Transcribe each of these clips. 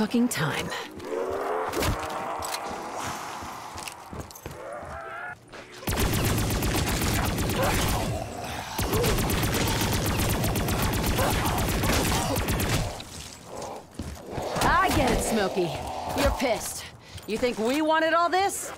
fucking time. I get it, Smokey. You're pissed. You think we wanted all this?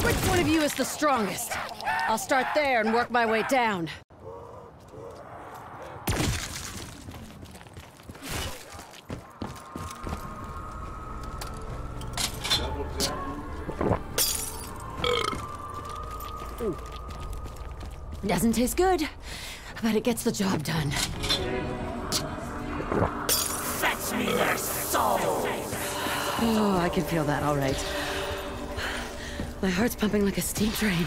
Which one of you is the strongest? I'll start there and work my way down. Doesn't taste good, but it gets the job done. Fetch me their souls! Oh, I can feel that all right. My heart's pumping like a steam train.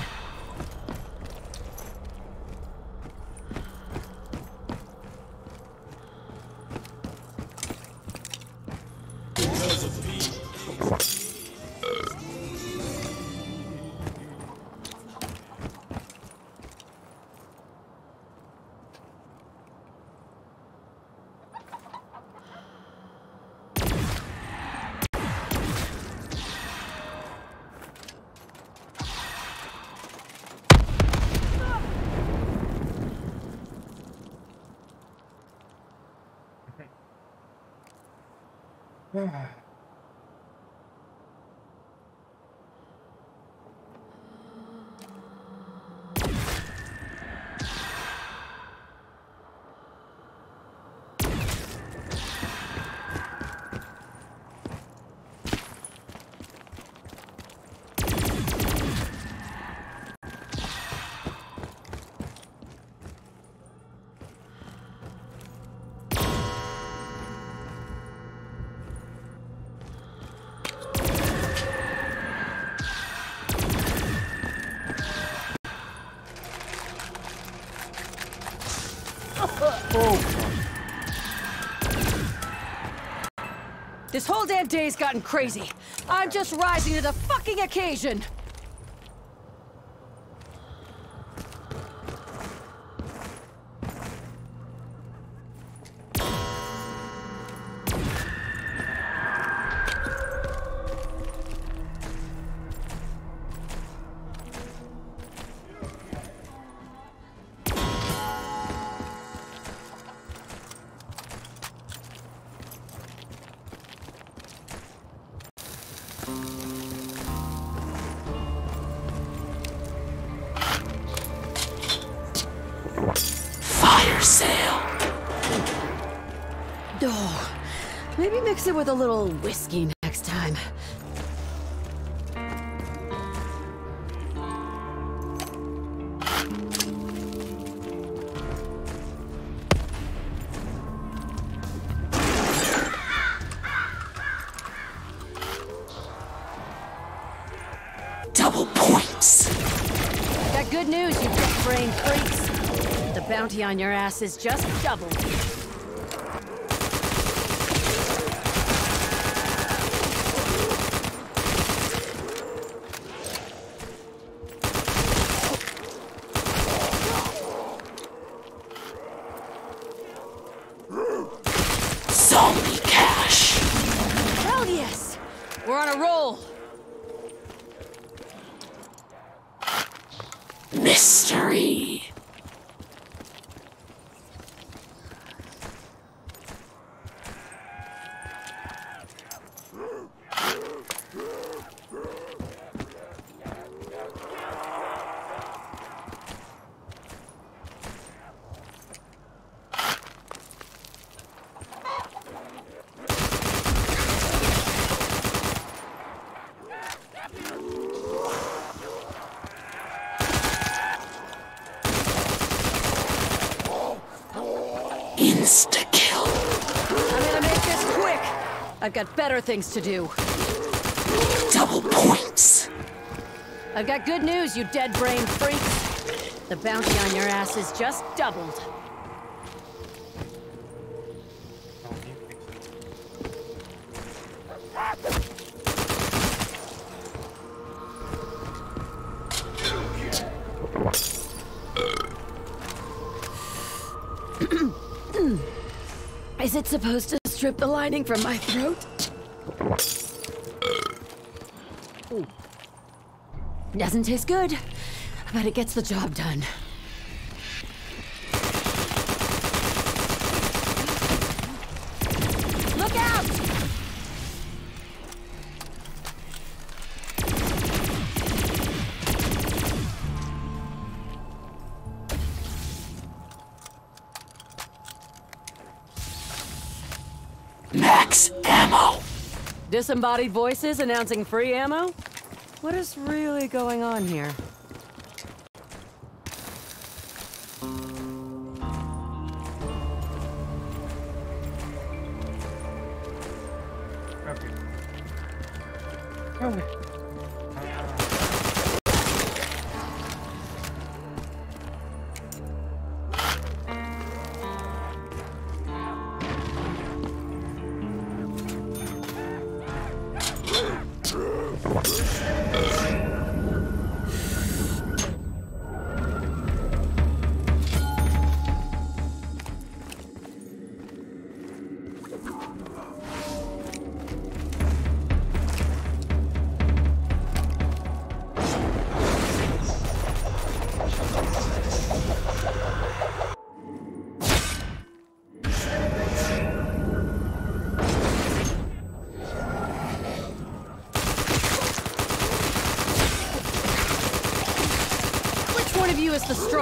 Ugh. This whole damn day's gotten crazy. I'm just rising to the fucking occasion. Mix it with a little whiskey next time. Double points! Got good news, you big brain freaks. The bounty on your ass is just doubled. Zombie cash! Hell yes! We're on a roll. Mystery! Insta kill! I'm gonna make this quick. I've got better things to do. Double points! I've got good news, you dead brain freaks. The bounty on your ass is just doubled. Is it supposed to strip the lining from my throat. Doesn't taste good, but it gets the job done. Disembodied voices announcing free ammo? What is really going on here? Okay. Okay.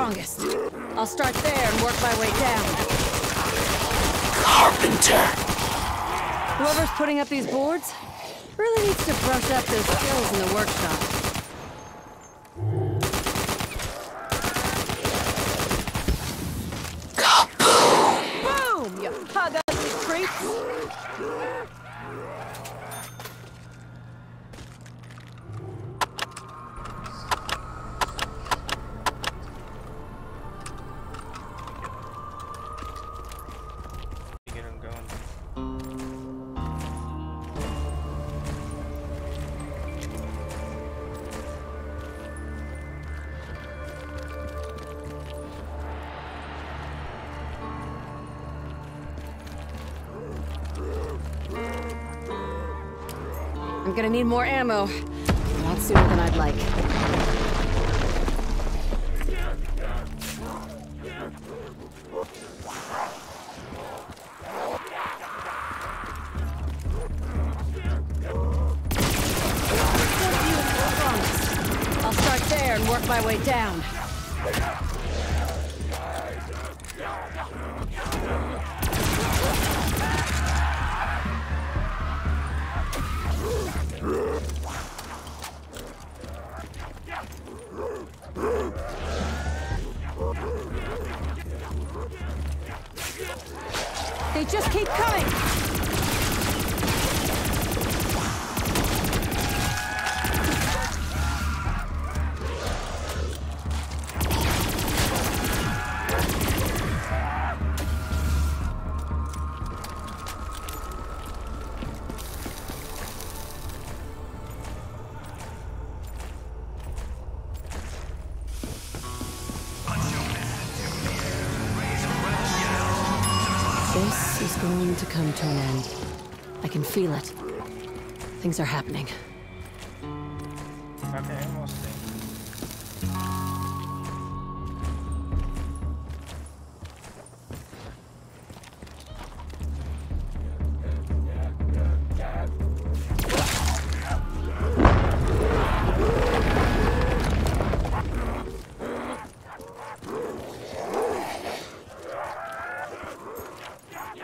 Strongest? I'll start there and work my way down. Carpenter. Whoever's putting up these boards really needs to brush up their skills in the workshop. I'm gonna need more ammo. A lot sooner than I'd like. I'll start there and work my way down. Feel it. Things are happening. Okay, almost there.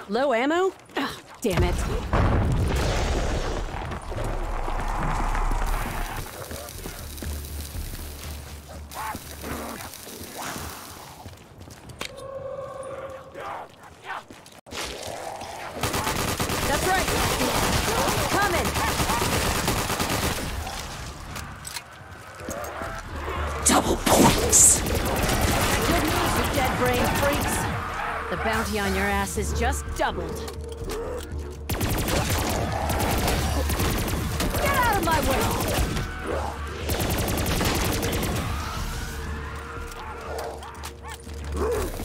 Low ammo? Ugh, damn it. Bounty on your ass is just doubled. Get out of my way!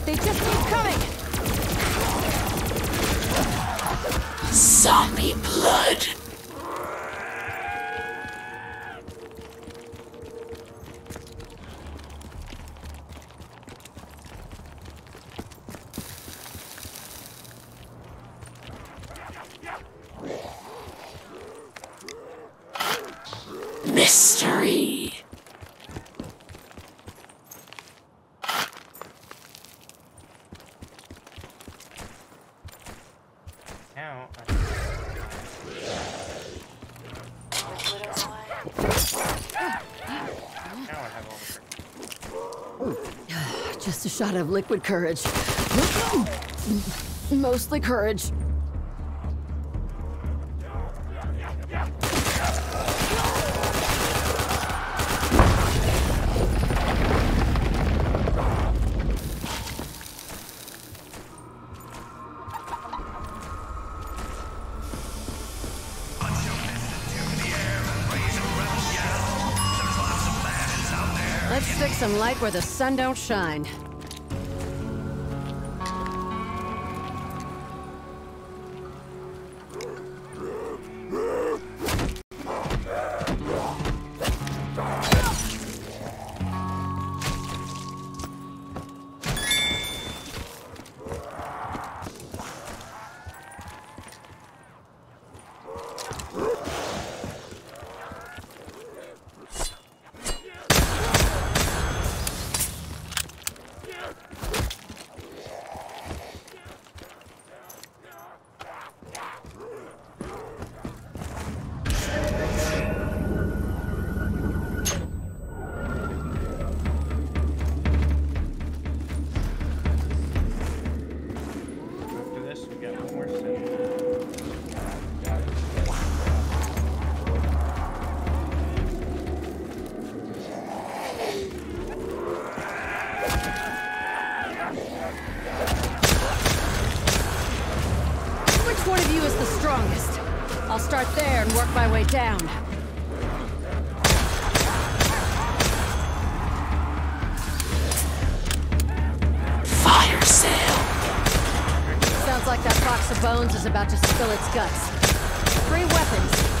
They just keep coming! Zombie Now, I now I have all the freaking Just a shot of liquid courage. Mostly courage. Some light where the sun don't shine. Down. Fire sale. Sounds like that box of bones is about to spill its guts. Three weapons.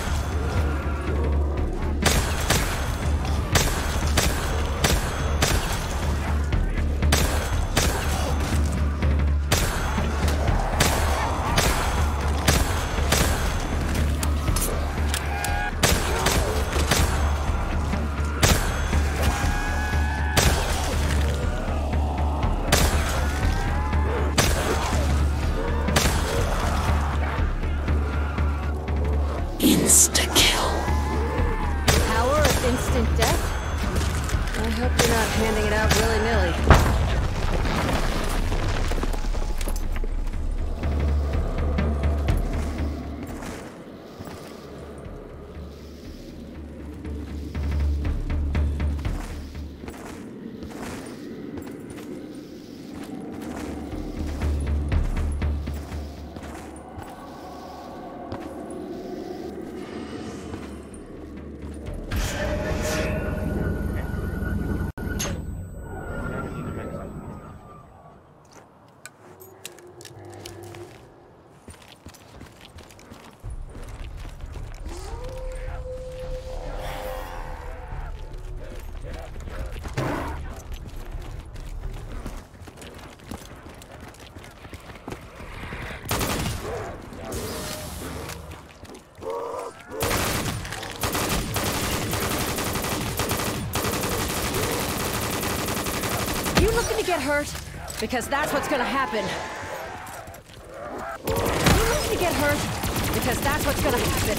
Insta kill. Power of instant death? I hope you're not handing it out hurt? Because that's what's gonna happen. You looking to get hurt? Because that's what's gonna happen.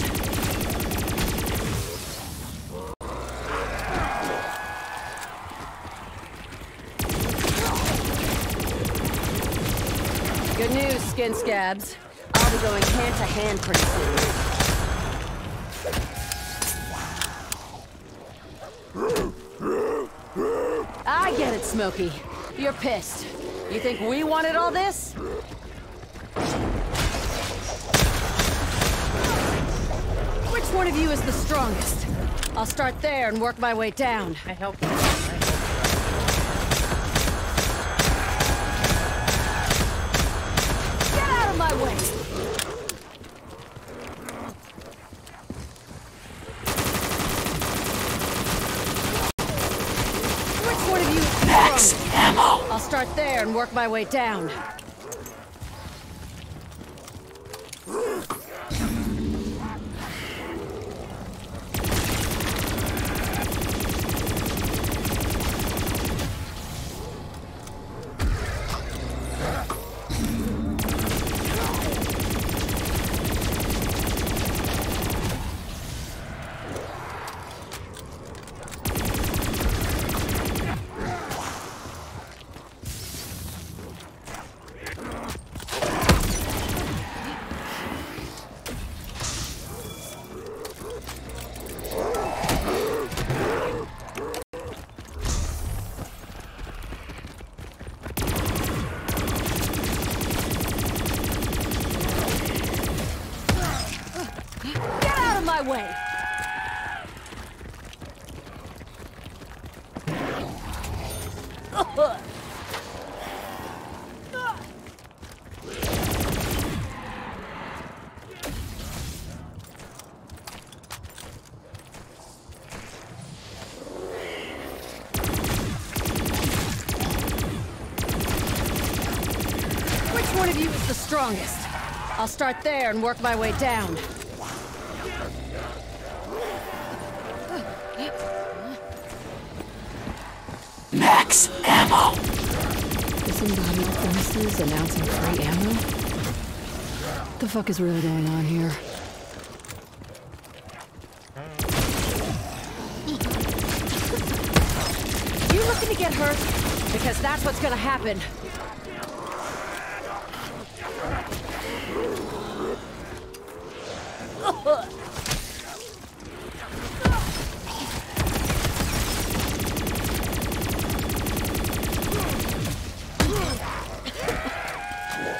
Good news, skin scabs. I'll be going hand to hand pretty soon. I get it, Smokey. You're pissed. You think we wanted all this? Which one of you is the strongest? I'll start there and work my way down. I helped you. I helped Get out of my way! Which one of you is the Max strongest? ammo. I'll start there and work my way down. Strongest. I'll start there and work my way down. Max ammo. Disembodied forces announcing free ammo? What the fuck is really going on here? You looking to get hurt? Because that's what's gonna happen.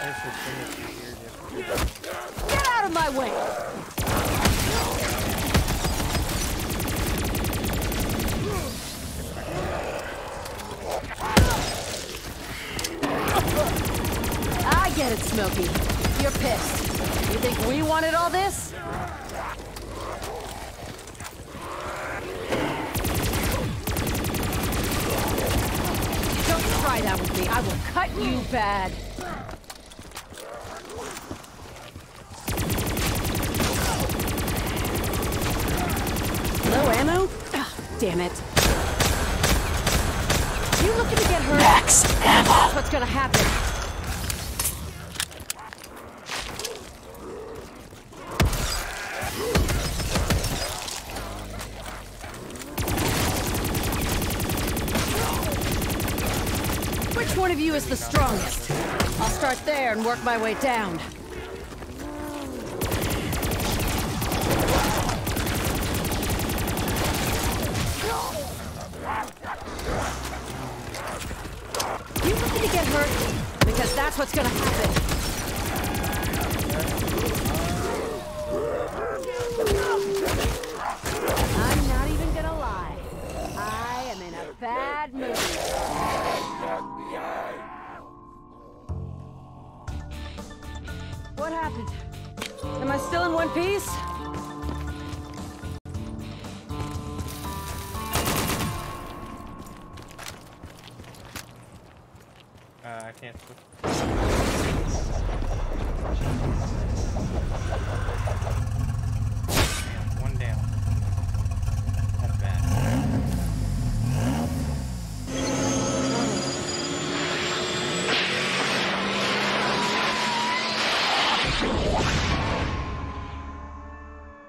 This is finished here. Just Get out of my way! I get it, Smokey. You're pissed. You think we wanted all this? Don't try that with me. I will cut you bad. Low ammo? Ah, damn it. You looking to get hurt? Max ammo. That's what's gonna happen. You is the strongest? I'll start there and work my way down. Can't. Damn, One down. Bad.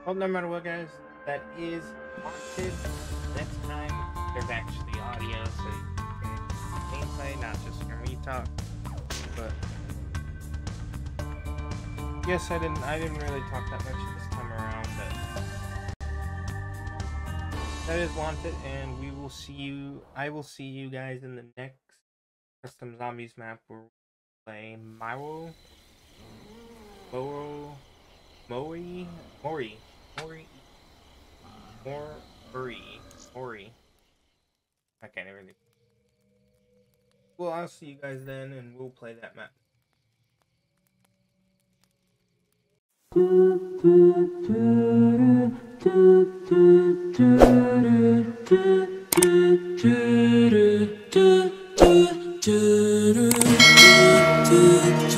Well, no matter what, guys, that is haunted. Next time, there's actually audio, so you can gameplay, not just talk. But yes, I didn't. I didn't really talk that much this time around, but that is wanted, and we will see you. I will see you guys in the next custom zombies map where we play Mauro, Moro, Mori, Mori, Mori, Mori, Mori. I can't even. Well, I'll see you guys then, and we'll play that map.